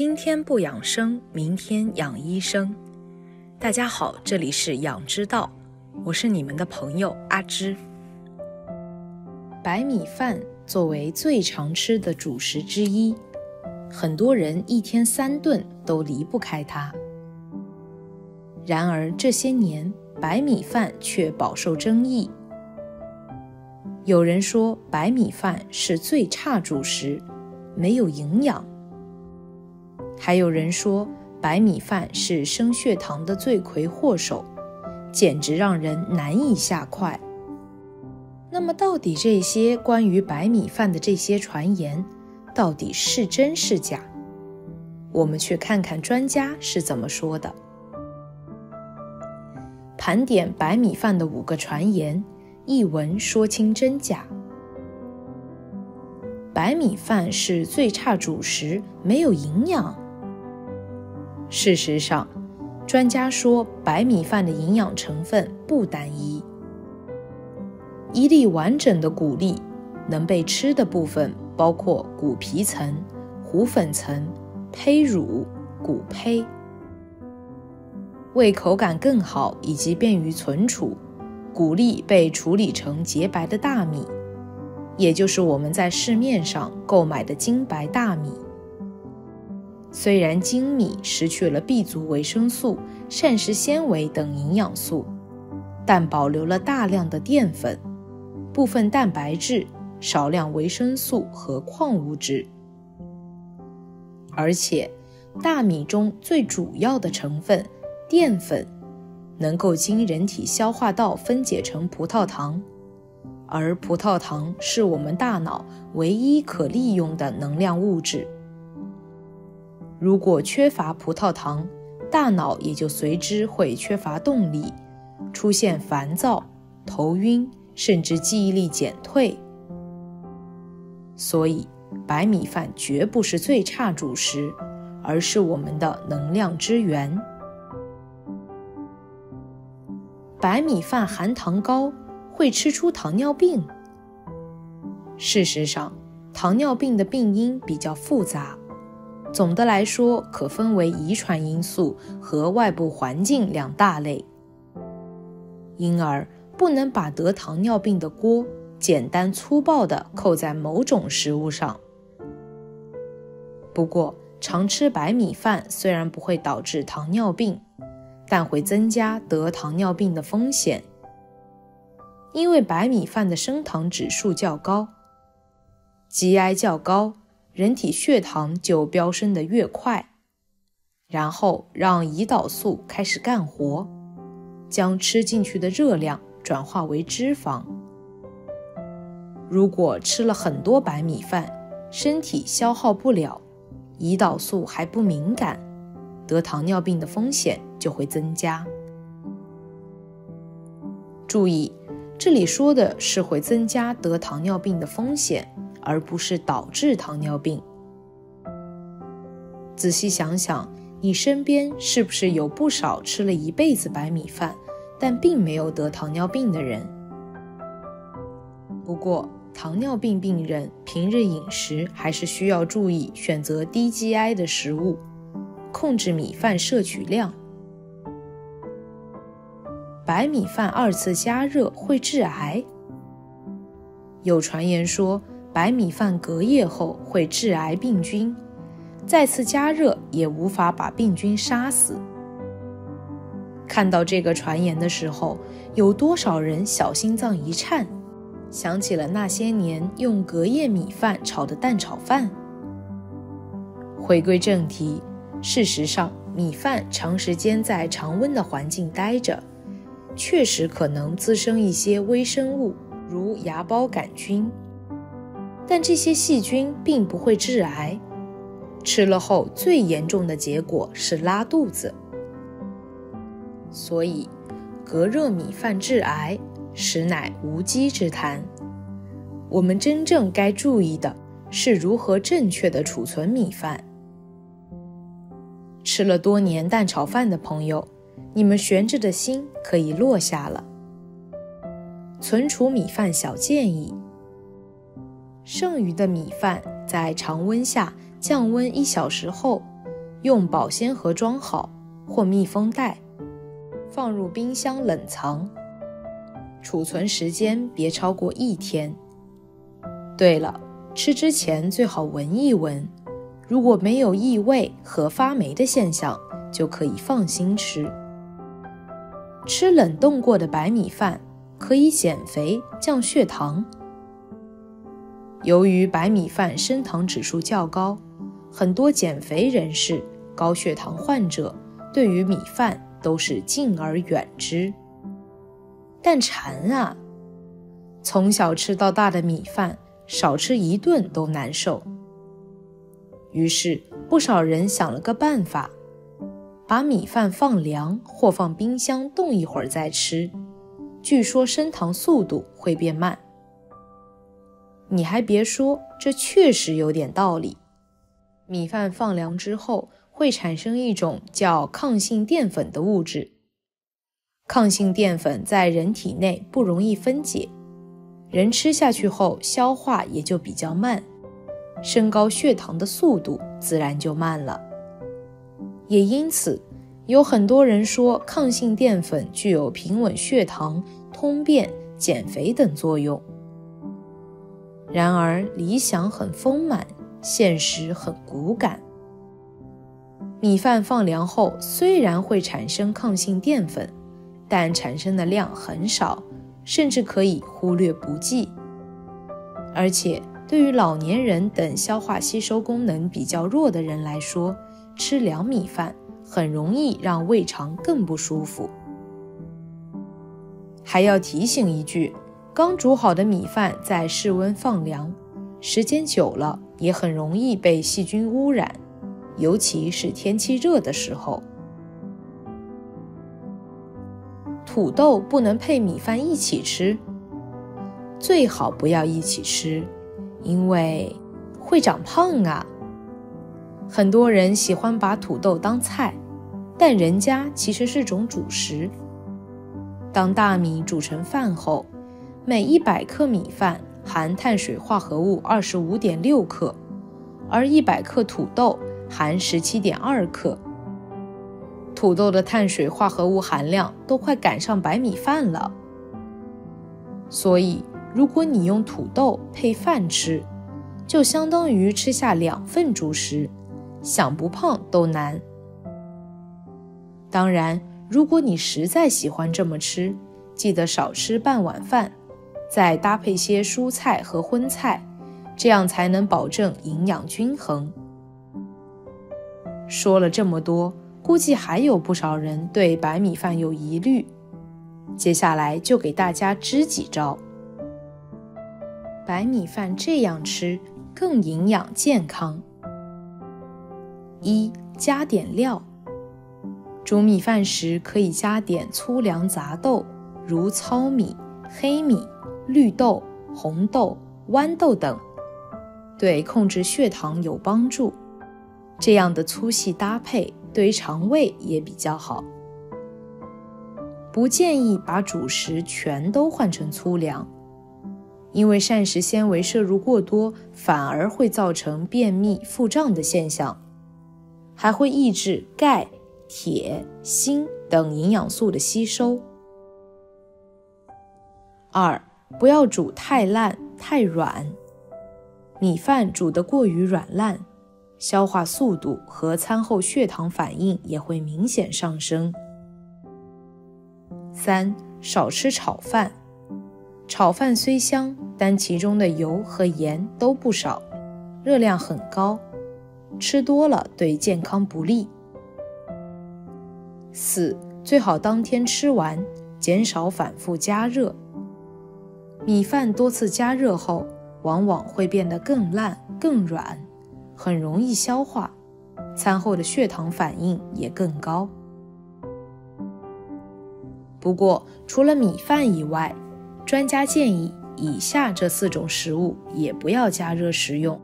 今天不养生，明天养医生。大家好，这里是养之道，我是你们的朋友阿芝。白米饭作为最常吃的主食之一，很多人一天三顿都离不开它。然而这些年，白米饭却饱受争议。有人说白米饭是最差主食，没有营养；还有人说白米饭是升血糖的罪魁祸首，简直让人难以下筷。那么，到底这些关于白米饭的这些传言，到底是真是假？我们去看看专家是怎么说的。盘点白米饭的五个传言。一文说清真假。白米饭是最差主食，没有营养。事实上，专家说白米饭的营养成分不单一。一粒完整的谷粒能被吃的部分包括谷皮层、糊粉层、胚乳、谷胚。为口感更好以及便于存储。谷粒被处理成洁白的大米，也就是我们在市面上购买的精白大米。虽然精米失去了 B 族维生素、膳食纤维等营养素，但保留了大量的淀粉、部分蛋白质、少量维生素和矿物质。而且，大米中最主要的成分淀粉。能够经人体消化道分解成葡萄糖，而葡萄糖是我们大脑唯一可利用的能量物质。如果缺乏葡萄糖，大脑也就随之会缺乏动力，出现烦躁、头晕，甚至记忆力减退。所以，白米饭绝不是最差主食，而是我们的能量之源。白米饭含糖高，会吃出糖尿病。事实上，糖尿病的病因比较复杂，总的来说可分为遗传因素和外部环境两大类。因而，不能把得糖尿病的锅简单粗暴地扣在某种食物上。不过，常吃白米饭虽然不会导致糖尿病。但会增加得糖尿病的风险，因为白米饭的升糖指数较高，GI 较高，人体血糖就飙升的越快，然后让胰岛素开始干活，将吃进去的热量转化为脂肪。如果吃了很多白米饭，身体消耗不了，胰岛素还不敏感，得糖尿病的风险。就会增加。注意，这里说的是会增加得糖尿病的风险，而不是导致糖尿病。仔细想想，你身边是不是有不少吃了一辈子白米饭，但并没有得糖尿病的人？不过，糖尿病病人平日饮食还是需要注意选择低 GI 的食物，控制米饭摄取量。白米饭二次加热会致癌。有传言说白米饭隔夜后会致癌病菌，再次加热也无法把病菌杀死。看到这个传言的时候，有多少人小心脏一颤，想起了那些年用隔夜米饭炒的蛋炒饭？回归正题，事实上，米饭长时间在常温的环境待着。确实可能滋生一些微生物，如芽孢杆菌，但这些细菌并不会致癌。吃了后最严重的结果是拉肚子。所以，隔热米饭致癌，实乃无稽之谈。我们真正该注意的是如何正确的储存米饭。吃了多年蛋炒饭的朋友。你们悬着的心可以落下了。存储米饭小建议：剩余的米饭在常温下降温一小时后，用保鲜盒装好或密封袋，放入冰箱冷藏，储存时间别超过一天。对了，吃之前最好闻一闻，如果没有异味和发霉的现象，就可以放心吃。吃冷冻过的白米饭可以减肥降血糖。由于白米饭升糖指数较高。很多减肥人士、高血糖患者对于米饭都是敬而远之。但馋啊，从小吃到大的米饭，少吃一顿都难受。于是，不少人想了个办法，把米饭放凉或放冰箱冻一会儿再吃，据说升糖速度会变慢。你还别说，这确实有点道理。米饭放凉之后，会产生一种叫抗性淀粉的物质。抗性淀粉在人体内不容易分解，人吃下去后消化也就比较慢，升高血糖的速度自然就慢了。也因此，有很多人说抗性淀粉具有平稳血糖、通便、减肥等作用。然而，理想很丰满。现实很骨感。米饭放凉后，虽然会产生抗性淀粉，但产生的量很少，甚至可以忽略不计。而且，对于老年人等消化吸收功能比较弱的人来说，吃凉米饭很容易让胃肠更不舒服。还要提醒一句：刚煮好的米饭在室温放凉，时间久了。也很容易被细菌污染，尤其是天气热的时候。土豆不能配米饭一起吃，最好不要一起吃，因为会长胖啊。很多人喜欢把土豆当菜，但人家其实是种主食。当大米煮成饭后，每一百克米饭。含碳水化合物二十五点六克，而一百克土豆含十七点二克。土豆的碳水化合物含量都快赶上白米饭了，所以如果你用土豆配饭吃，就相当于吃下两份主食，想不胖都难。当然，如果你实在喜欢这么吃，记得少吃半碗饭。再搭配些蔬菜和荤菜，这样才能保证营养均衡。说了这么多，估计还有不少人对白米饭有疑虑。接下来就给大家支几招。白米饭这样吃更营养健康。一加点料，煮米饭时可以加点粗粮杂豆，如糙米、黑米。绿豆、红豆、豌豆等，对控制血糖有帮助。这样的粗细搭配对于肠胃也比较好。不建议把主食全都换成粗粮，因为膳食纤维摄入过多，反而会造成便秘、腹胀的现象，还会抑制钙、铁、锌等营养素的吸收。二。不要煮太烂太软，米饭煮得过于软烂，消化速度和餐后血糖反应也会明显上升。三，少吃炒饭，炒饭虽香，但其中的油和盐都不少，热量很高，吃多了对健康不利。四，最好当天吃完，减少反复加热。米饭多次加热后，往往会变得更烂、更软，很容易消化，餐后的血糖反应也更高。不过，除了米饭以外，专家建议以下这四种食物也不要加热食用：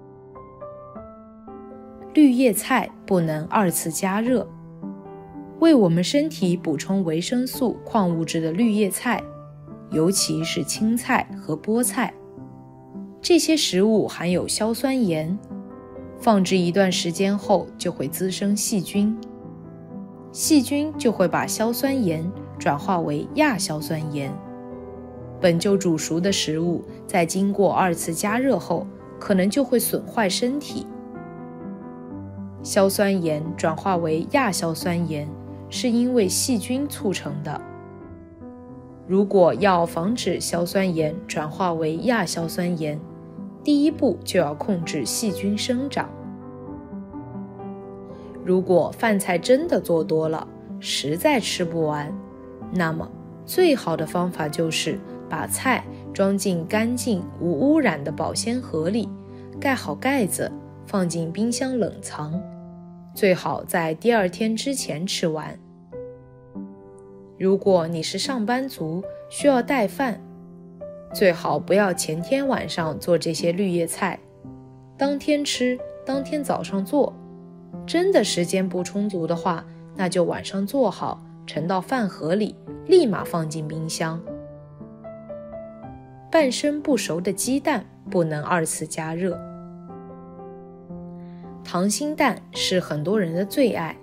绿叶菜不能二次加热，为我们身体补充维生素、矿物质的绿叶菜。尤其是青菜和菠菜，这些食物含有硝酸盐，放置一段时间后就会滋生细菌，细菌就会把硝酸盐转化为亚硝酸盐。本就煮熟的食物，在经过二次加热后，可能就会损坏身体。硝酸盐转化为亚硝酸盐，是因为细菌促成的。如果要防止硝酸盐转化为亚硝酸盐，第一步就要控制细菌生长。如果饭菜真的做多了，实在吃不完，那么最好的方法就是把菜装进干净无污染的保鲜盒里，盖好盖子，放进冰箱冷藏，最好在第二天之前吃完。如果你是上班族，需要带饭，最好不要前天晚上做这些绿叶菜，当天吃，当天早上做。真的时间不充足的话，那就晚上做好，盛到饭盒里，立马放进冰箱。半生不熟的鸡蛋不能二次加热。溏心蛋是很多人的最爱。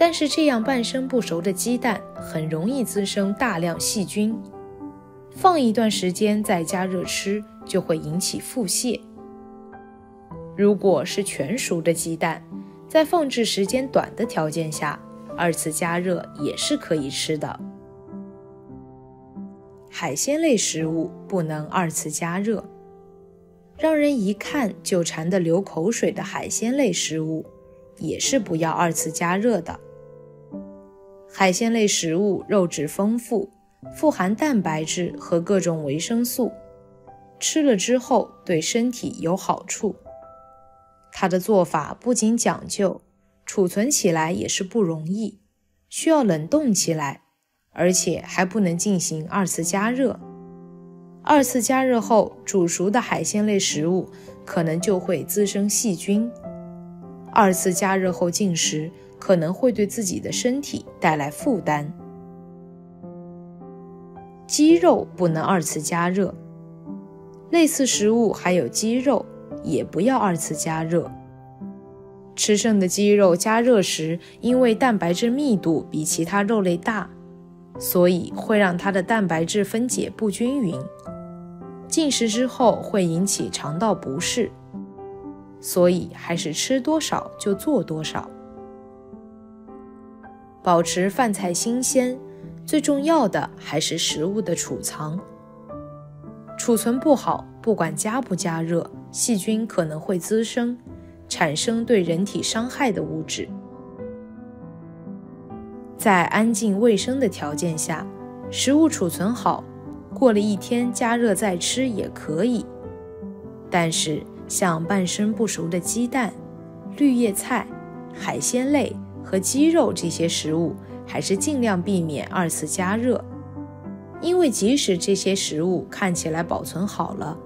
但是这样半生不熟的鸡蛋很容易滋生大量细菌，放一段时间再加热吃就会引起腹泻。如果是全熟的鸡蛋，在放置时间短的条件下，二次加热也是可以吃的。海鲜类食物不能二次加热，让人一看就馋得流口水的海鲜类食物，也是不要二次加热的。海鲜类食物肉质丰富，富含蛋白质和各种维生素，吃了之后对身体有好处。它的做法不仅讲究，储存起来也是不容易，需要冷冻起来，而且还不能进行二次加热。二次加热后煮熟的海鲜类食物可能就会滋生细菌。二次加热后进食。可能会对自己的身体带来负担。鸡肉不能二次加热，类似食物还有鸡肉，也不要二次加热。吃剩的鸡肉加热时，因为蛋白质密度比其他肉类大，所以会让它的蛋白质分解不均匀，进食之后会引起肠道不适。所以还是吃多少就做多少。保持饭菜新鲜，最重要的还是食物的储藏。储存不好，不管加不加热，细菌可能会滋生，产生对人体伤害的物质。在安静卫生的条件下，食物储存好，过了一天加热再吃也可以。但是，像半生不熟的鸡蛋、绿叶菜、海鲜类。和鸡肉这些食物，还是尽量避免二次加热，因为即使这些食物看起来保存好了，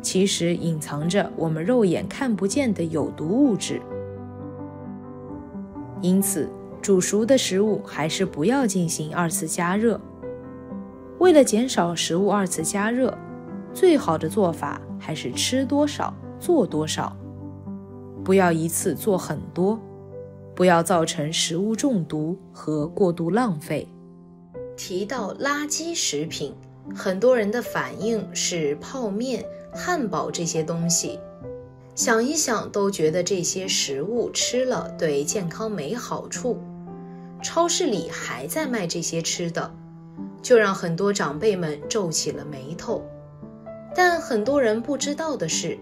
其实隐藏着我们肉眼看不见的有毒物质。因此，煮熟的食物还是不要进行二次加热。为了减少食物二次加热，最好的做法还是吃多少做多少，不要一次做很多。不要造成食物中毒和过度浪费。提到垃圾食品，很多人的反应是泡面、汉堡这些东西。想一想，都觉得这些食物吃了对健康没好处。超市里还在卖这些吃的，就让很多长辈们皱起了眉头。但很多人不知道的是，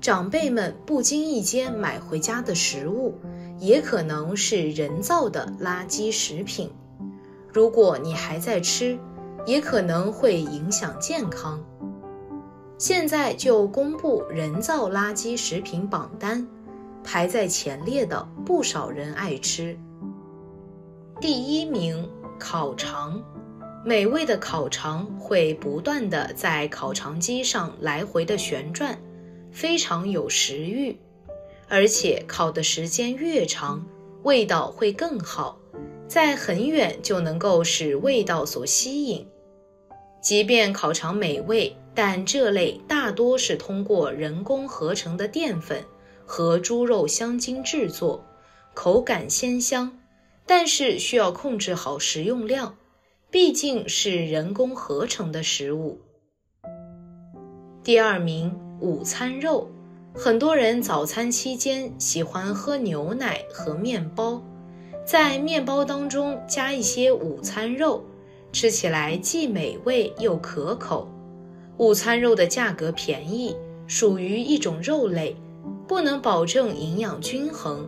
长辈们不经意间买回家的食物。也可能是人造的垃圾食品，如果你还在吃，也可能会影响健康。现在就公布人造垃圾食品榜单，排在前列的不少人爱吃。第一名，烤肠，美味的烤肠会不断的在烤肠机上来回的旋转，非常有食欲。而且烤的时间越长，味道会更好，在很远就能够使味道所吸引。即便烤肠美味，但这类大多是通过人工合成的淀粉和猪肉香精制作，口感鲜香，但是需要控制好食用量，毕竟是人工合成的食物。第二名，午餐肉，很多人早餐期间喜欢喝牛奶和面包，在面包当中加一些午餐肉，吃起来既美味又可口。午餐肉的价格便宜，属于一种肉类，不能保证营养均衡。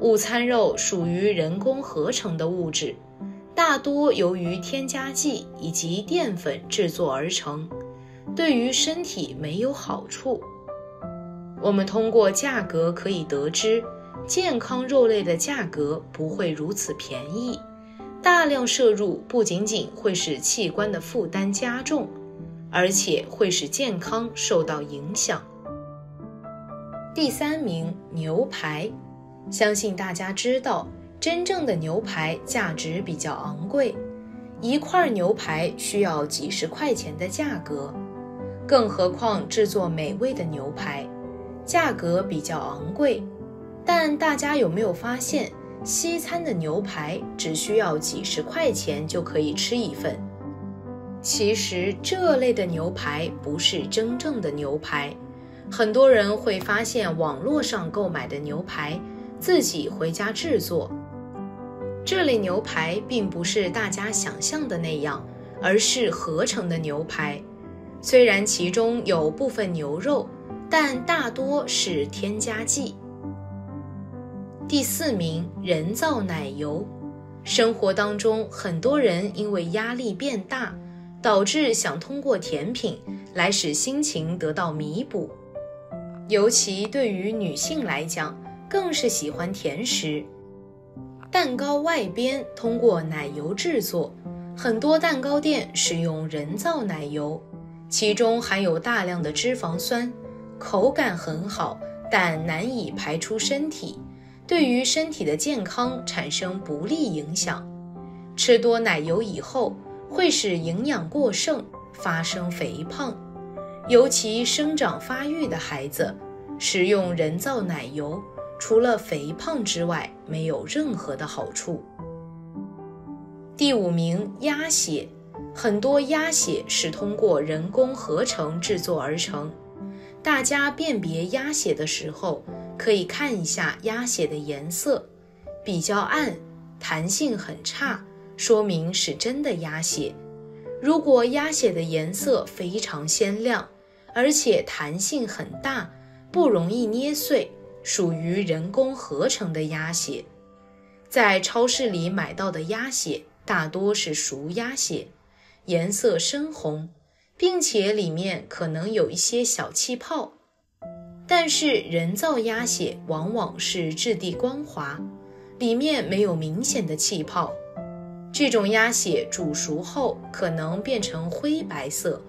午餐肉属于人工合成的物质，大多由于添加剂以及淀粉制作而成，对于身体没有好处。我们通过价格可以得知，健康肉类的价格不会如此便宜，大量摄入不仅仅会使器官的负担加重。而且会使健康受到影响。第三名，牛排，相信大家知道，真正的牛排价值比较昂贵，一块牛排需要几十块钱的价格，更何况制作美味的牛排，价格比较昂贵。但大家有没有发现，西餐的牛排只需要几十块钱就可以吃一份？其实这类的牛排不是真正的牛排，很多人会发现网络上购买的牛排，自己回家制作。这类牛排并不是大家想象的那样，而是合成的牛排。虽然其中有部分牛肉，但大多是添加剂。第四名，人造奶油。生活当中，很多人因为压力变大。导致想通过甜品来使心情得到弥补，尤其对于女性来讲，更是喜欢甜食。蛋糕外边通过奶油制作，很多蛋糕店使用人造奶油，其中含有大量的脂肪酸，口感很好，但难以排出身体，对于身体的健康产生不利影响。吃多奶油以后。会使营养过剩，发生肥胖，尤其生长发育的孩子，食用人造奶油除了肥胖之外，没有任何的好处。第五名，鸭血，很多鸭血是通过人工合成制作而成。大家辨别鸭血的时候，可以看一下鸭血的颜色，比较暗，弹性很差。说明是真的鸭血。如果鸭血的颜色非常鲜亮，而且弹性很大，不容易捏碎，属于人工合成的鸭血。在超市里买到的鸭血大多是熟鸭血，颜色深红，并且里面可能有一些小气泡。但是人造鸭血往往是质地光滑，里面没有明显的气泡。这种鸭血煮熟后可能变成灰白色，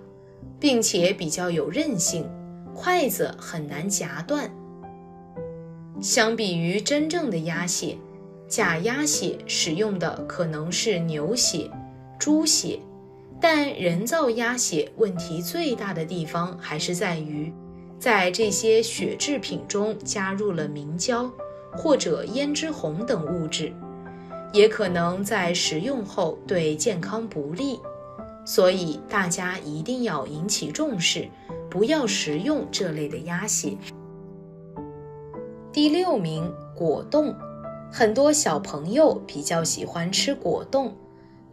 并且比较有韧性，筷子很难夹断。相比于真正的鸭血，假鸭血使用的可能是牛血、猪血，但人造鸭血问题最大的地方还是在于，在这些血制品中加入了明胶或者胭脂红等物质。也可能在食用后对健康不利，所以大家一定要引起重视，不要食用这类的鸭血。第六名，果冻，很多小朋友比较喜欢吃果冻，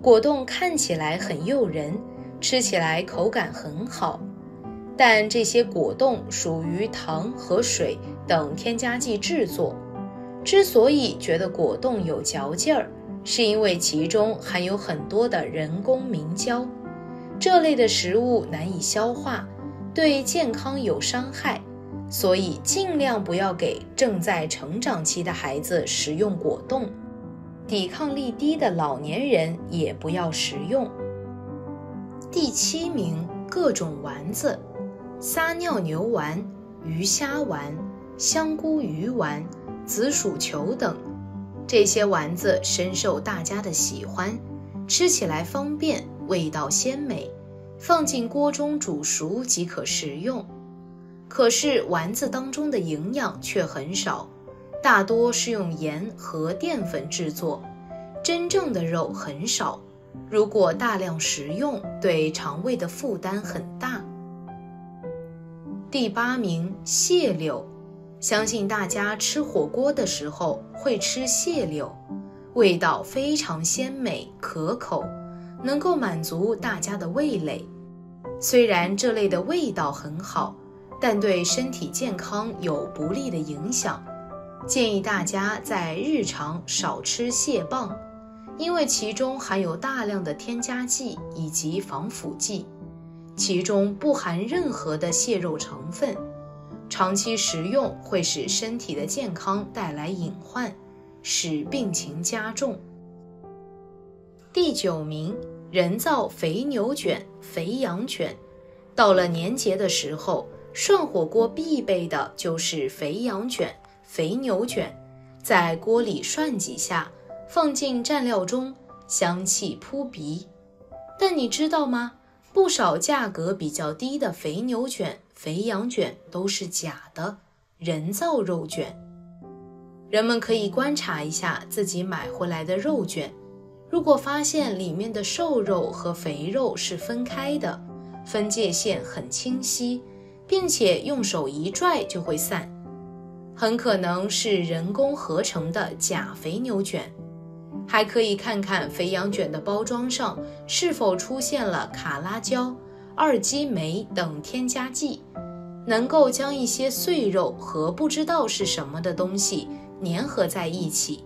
果冻看起来很诱人，吃起来口感很好，但这些果冻属于糖和水等添加剂制作。之所以觉得果冻有嚼劲儿，是因为其中含有很多的人工明胶，这类的食物难以消化，对健康有伤害，所以尽量不要给正在成长期的孩子食用果冻，抵抗力低的老年人也不要食用。第七名，各种丸子，撒尿牛丸、鱼虾丸、香菇鱼丸。紫薯球等这些丸子深受大家的喜欢，吃起来方便，味道鲜美，放进锅中煮熟即可食用。可是丸子当中的营养却很少，大多是用盐和淀粉制作，真正的肉很少。如果大量食用，对肠胃的负担很大。第八名，蟹柳，相信大家吃火锅的时候会吃蟹柳，味道非常鲜美可口，能够满足大家的味蕾。虽然这类的味道很好，但对身体健康有不利的影响，建议大家在日常少吃蟹棒。因为其中含有大量的添加剂以及防腐剂，其中不含任何的蟹肉成分，长期食用会使身体的健康带来隐患，使病情加重。第九名，人造肥牛卷、肥羊卷。到了年节的时候，涮火锅必备的就是肥羊卷、肥牛卷，在锅里涮几下。放进蘸料中，香气扑鼻。但你知道吗？不少价格比较低的肥牛卷、肥羊卷都是假的，人造肉卷。人们可以观察一下自己买回来的肉卷，如果发现里面的瘦肉和肥肉是分开的，分界线很清晰，并且用手一拽就会散，很可能是人工合成的假肥牛卷。还可以看看肥羊卷的包装上是否出现了卡拉胶、二基酶等添加剂，能够将一些碎肉和不知道是什么的东西粘合在一起，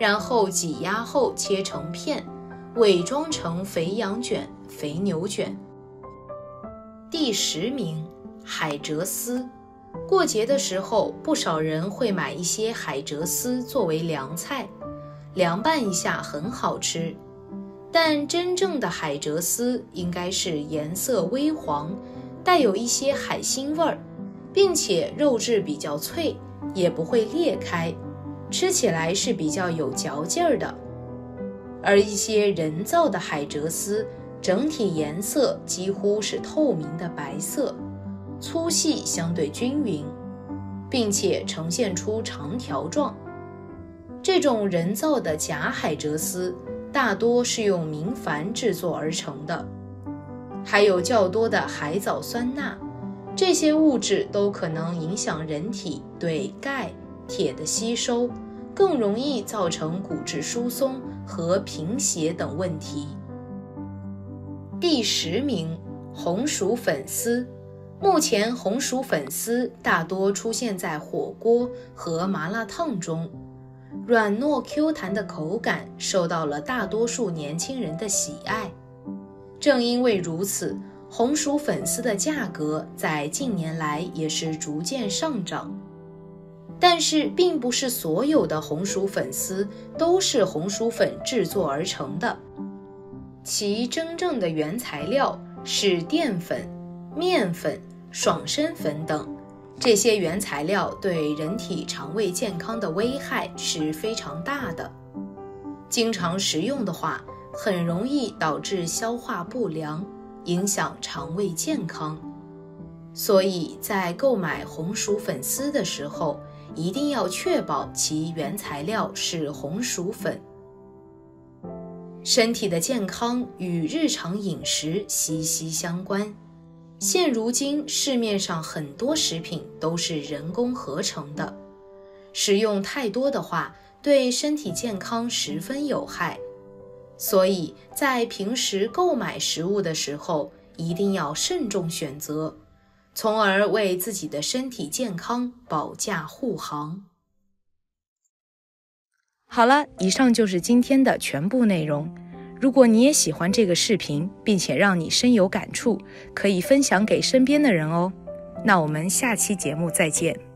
然后挤压后切成片，伪装成肥羊卷、肥牛卷。第十名，海蜇丝。过节的时候，不少人会买一些海蜇丝作为凉菜。凉拌一下很好吃，但真正的海蜇丝应该是颜色微黄，带有一些海腥味儿，并且肉质比较脆，也不会裂开，吃起来是比较有嚼劲儿的。而一些人造的海蜇丝，整体颜色几乎是透明的白色，粗细相对均匀，并且呈现出长条状。这种人造的假海蜇丝大多是用明矾制作而成的，还有较多的海藻酸钠，这些物质都可能影响人体对钙、铁的吸收，更容易造成骨质疏松和贫血等问题。第十名，红薯粉丝。目前，红薯粉丝大多出现在火锅和麻辣烫中。软糯 Q 弹的口感受到了大多数年轻人的喜爱。正因为如此，红薯粉丝的价格在近年来也是逐渐上涨。但是，并不是所有的红薯粉丝都是红薯粉制作而成的，其真正的原材料是淀粉、面粉、爽身粉等。这些原材料对人体肠胃健康的危害是非常大的，经常食用的话，很容易导致消化不良，影响肠胃健康。所以在购买红薯粉丝的时候，一定要确保其原材料是红薯粉。身体的健康与日常饮食息息相关。现如今市面上很多食品都是人工合成的，食用太多的话，对身体健康十分有害。所以在平时购买食物的时候，一定要慎重选择，从而为自己的身体健康保驾护航。好了，以上就是今天的全部内容。如果你也喜欢这个视频，并且让你深有感触，可以分享给身边的人哦。那我们下期节目再见。